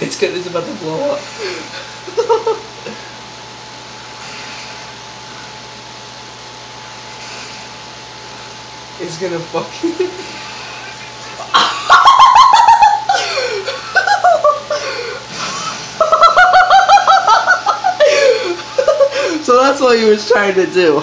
It's good. It's about to blow up. it's gonna fucking. so that's what he was trying to do.